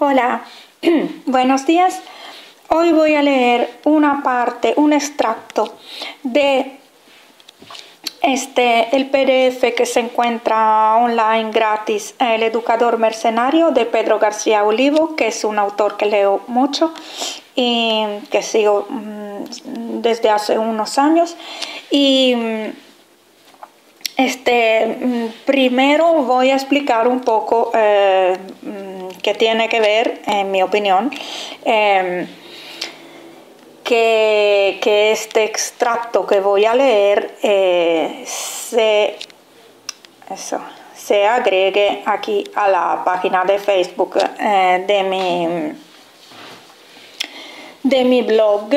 Hola, buenos días. Hoy voy a leer una parte, un extracto de este, el PDF que se encuentra online gratis, El Educador Mercenario de Pedro García Olivo, que es un autor que leo mucho y que sigo mm, desde hace unos años. Y mm, este, mm, primero voy a explicar un poco eh, qué tiene que ver, en mi opinión, em, que, este extracto que voy a leer eh, se, se agregue aquí a la página de Facebook eh, de mi de mi blog,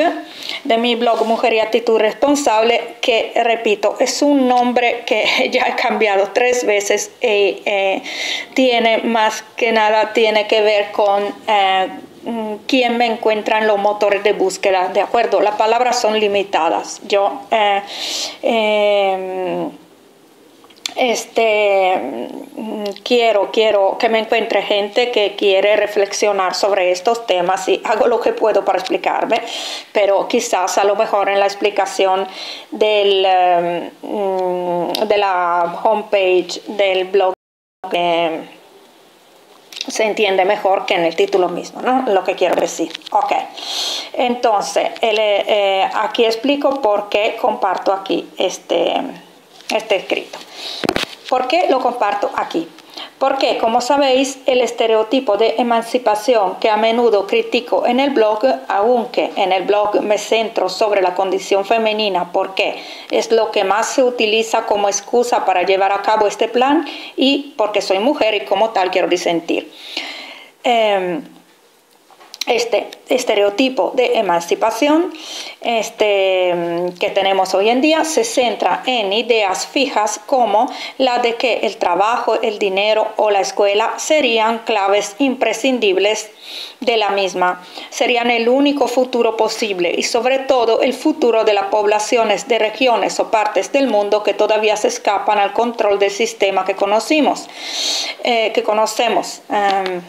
de mi blog Mujer y Actitud Responsable, que repito, es un nombre que ya he cambiado tres veces y eh, tiene más que nada tiene que ver con Mm, quién me encuentra en los motores de búsqueda, ¿de acuerdo? Las palabras son limitadas. Yo eh, em, este, mm, quiero, quiero que me encuentre gente que quiere reflexionar sobre estos temas y hago lo que puedo para explicarme, pero quizás a lo mejor en la explicación del, mm, de la homepage del blog. Eh, se entiende mejor que en el título mismo, ¿no? Lo que quiero decir. Ok. Entonces, eh, eh, aquí explico por qué comparto aquí este, este escrito. ¿Por qué lo comparto aquí? Porque, como sabéis, el estereotipo de emancipación que a menudo critico en el blog, aunque en el blog me centro sobre la condición femenina porque es lo que más se utiliza como excusa para llevar a cabo este plan y porque soy mujer y como tal quiero disentir. Em, este estereotipo de emancipación este, que tenemos hoy en día se centra en ideas fijas como la de que el trabajo, el dinero o la escuela serían claves imprescindibles de la misma, serían el único futuro posible y sobre todo el futuro de las poblaciones de regiones o partes del mundo que todavía se escapan al control del sistema que conocimos, eh, que conocemos. Em,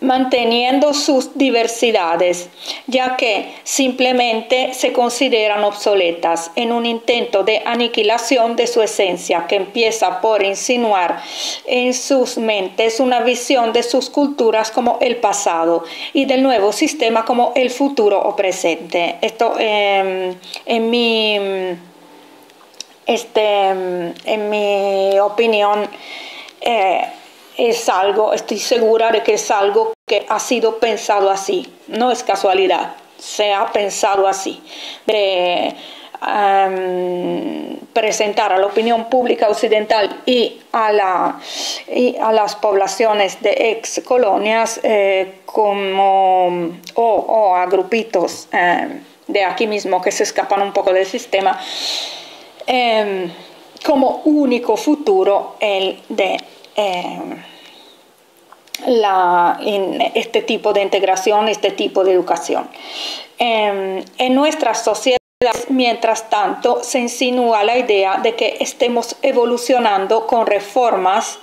manteniendo sus diversidades, ya que simplemente se consideran obsoletas en un intento de aniquilación de su esencia que empieza por insinuar en sus mentes una visión de sus culturas como el pasado y del nuevo sistema como el futuro o presente. Esto em, en mi este, en mi opinión eh, es algo, estoy segura de que es algo que ha sido pensado así, no es casualidad, se ha pensado así. De, em, presentar a la opinión pública occidental y a, la, y a las poblaciones de ex colonias eh, como, o, a grupitos em, de aquí mismo que se escapan un poco del sistema, em, como único futuro el de en este tipo de integración, este tipo de educación. Em, en nuestras sociedades, mientras tanto, se insinúa la idea de que estemos evolucionando con reformas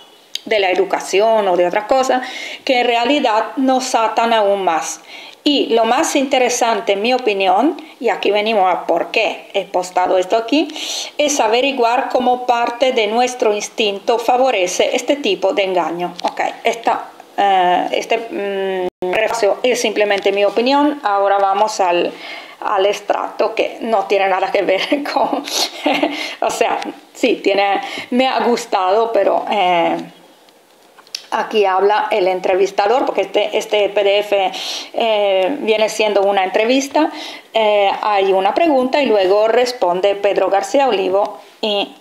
de la educación o de otra cosa que en realidad nos atan aún más. Y lo más interesante, en mi opinión, y aquí venimos a por qué he postado esto aquí, es averiguar cómo parte de nuestro instinto favorece este tipo de engaño. Ok, esta eh, este mm, es simplemente mi opinión. Ahora vamos al, al extracto que no tiene nada que ver con, o sea, sí, tiene, me ha gustado, pero eh, aquí habla el entrevistador, porque este, este PDF eh, viene siendo una entrevista, hay una pregunta y luego responde Pedro García Olivo y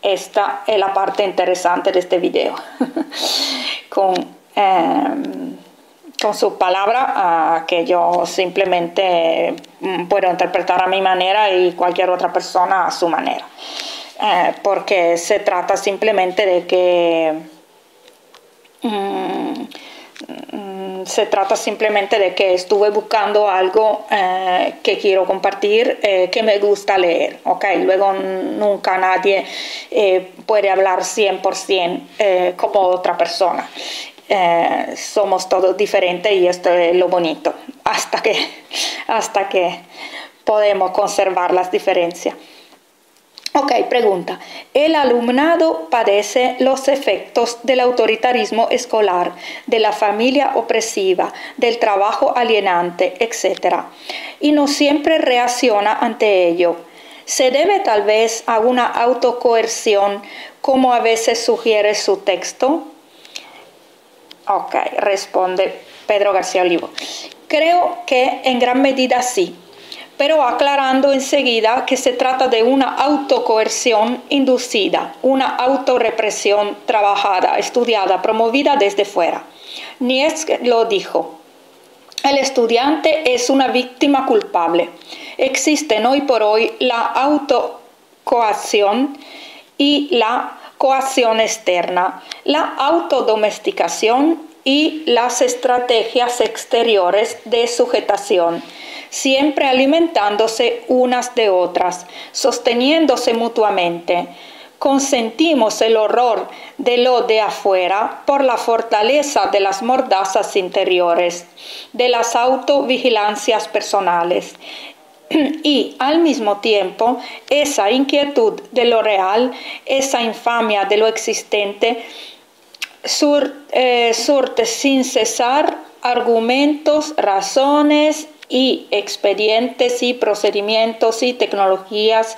esta es la parte interesante de este video, con Em, con sus palabras que yo simplemente mm, puedo interpretar a mi manera y cualquier otra persona a su manera. Eh, porque se trata simplemente de que mm, mm, se trata simplemente de que estuve buscando algo eh, que quiero compartir, eh, que me gusta leer, ¿ok? Luego nunca nadie puede hablar 100% como otra persona. eh, somos todos diferentes y esto es lo bonito, hasta que, hasta que podemos conservar las diferencias. Ok, pregunta. El alumnado padece los efectos del autoritarismo escolar, de la familia opresiva, del trabajo alienante, etc. Y no siempre reacciona ante ello. Se debe tal vez a una autocoerción, como a veces sugiere su texto. Ok, responde Pedro García Olivo. Creo que en gran medida sí pero aclarando enseguida que se trata de una autocoerción inducida, una autorrepresión trabajada, estudiada, promovida desde fuera. Nietzsche lo dijo. El estudiante es una víctima culpable. Existen hoy por hoy la autocoacción y la coacción externa, la autodomesticación y las estrategias exteriores de sujetación siempre alimentándose unas de otras, sosteniéndose mutuamente. Consentimos el horror de lo de afuera por la fortaleza de las mordazas interiores, de las autovigilancias personales y al mismo tiempo esa inquietud de lo real, esa infamia de lo existente, eh, surte sin cesar argumentos, razones y expedientes y procedimientos y tecnologías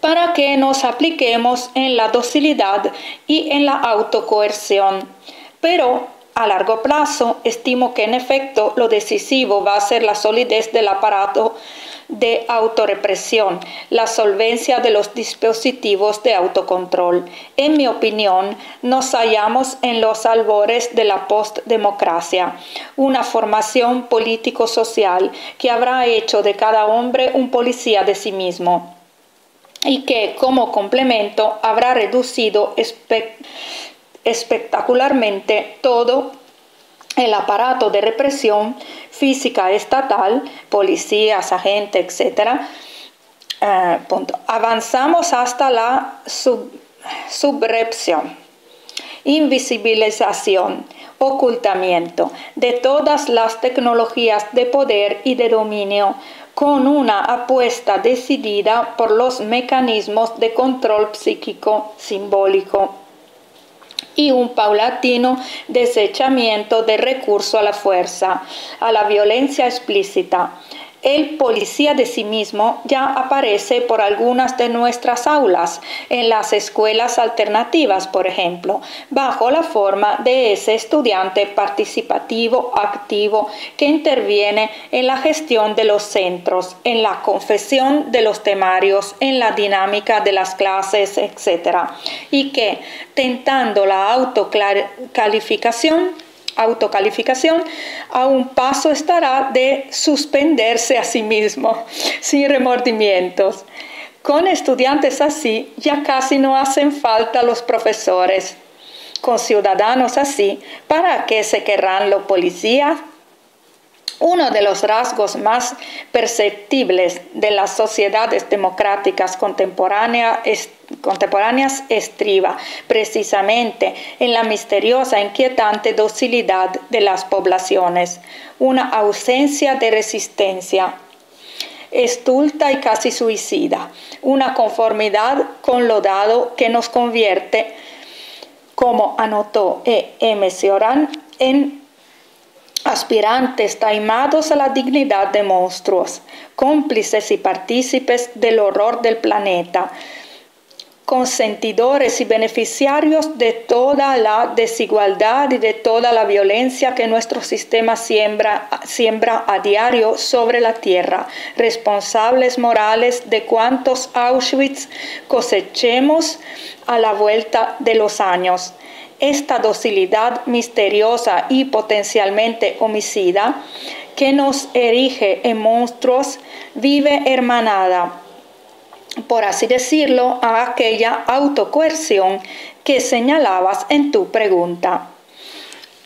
para que nos apliquemos en la docilidad y en la autocoerción. Pero a largo plazo, estimo que en efecto lo decisivo va a ser la solidez del aparato de autorrepresión, la solvencia de los dispositivos de autocontrol. En mi opinión, nos hallamos en los albores de la postdemocracia, una formación político-social que habrá hecho de cada hombre un policía de sí mismo y que como complemento habrá reducido espectacularmente todo el aparato de represión física estatal, policías, agentes, etc. Eh, Avanzamos hasta la sub, subrepción, invisibilización, ocultamiento de todas las tecnologías de poder y de dominio con una apuesta decidida por los mecanismos de control psíquico simbólico y un paulatino desechamiento de recurso a la fuerza, a la violencia explícita, el policía de sí mismo ya aparece por algunas de nuestras aulas, en las escuelas alternativas, por ejemplo, bajo la forma de ese estudiante participativo activo que interviene en la gestión de los centros, en la confesión de los temarios, en la dinámica de las clases, etc. Y que, tentando la autocalificación, autocalificación, a un paso estará de suspenderse a sí mismo, sin remordimientos. Con estudiantes así ya casi no hacen falta los profesores. Con ciudadanos así, ¿para qué se querrán los policías, uno de los rasgos más perceptibles de las sociedades democráticas contemporáneas, estriba precisamente en la misteriosa e inquietante docilidad de las poblaciones, una ausencia de resistencia estulta y casi suicida, una conformidad con lo dado que nos convierte, como anotó E. M. Cioran, en aspirantes taimados a la dignidad de monstruos, cómplices y partícipes del horror del planeta, consentidores y beneficiarios de toda la desigualdad y de toda la violencia que nuestro sistema siembra, siembra a diario sobre la tierra, responsables morales de cuantos Auschwitz cosechemos a la vuelta de los años. Esta docilidad misteriosa y potencialmente homicida que nos erige en monstruos vive hermanada, por así decirlo, a aquella autocoerción que señalabas en tu pregunta.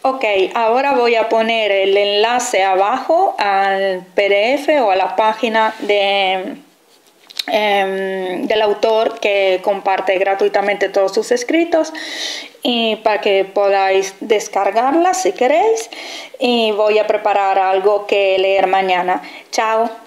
Ok, ahora voy a poner el enlace abajo al PDF o a la página de Em, del autor que comparte gratuitamente todos sus escritos y para que podáis descargarla si queréis y voy a preparar algo que leer mañana. Chao.